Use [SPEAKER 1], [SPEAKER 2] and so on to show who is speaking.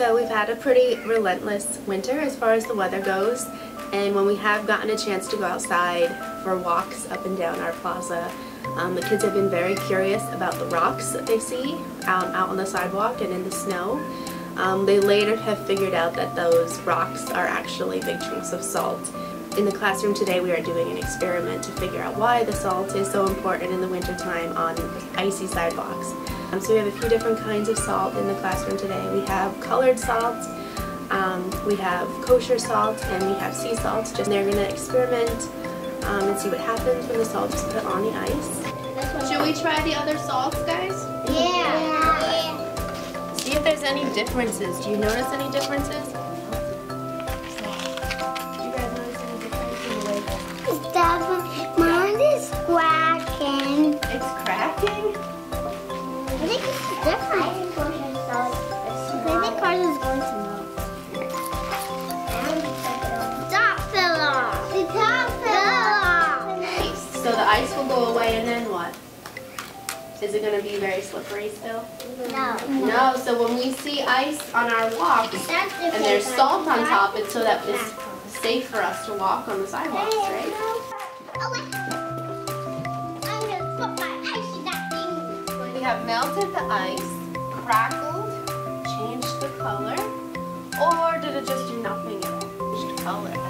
[SPEAKER 1] So we've had a pretty relentless winter as far as the weather goes and when we have gotten a chance to go outside for walks up and down our plaza um, the kids have been very curious about the rocks that they see out, out on the sidewalk and in the snow. Um, they later have figured out that those rocks are actually big chunks of salt. In the classroom today we are doing an experiment to figure out why the salt is so important in the wintertime on icy sidewalks. Um, so we have a few different kinds of salt in the classroom today. We have colored salt, um, we have kosher salt, and we have sea salt. Just they're going to experiment um, and see what happens when the salt is put on the ice. Should we try the other salts, guys?
[SPEAKER 2] Yeah. yeah.
[SPEAKER 1] See if there's any differences. Do you notice any differences? Do you ice will go away and then what? Is it going to be very slippery still?
[SPEAKER 2] No.
[SPEAKER 1] No, so when we see ice on our walks and there's salt on top, it's so that it's safe for us to walk on the sidewalks, right? We have melted the ice, crackled, changed the color, or did it just do nothing at all? Changed color.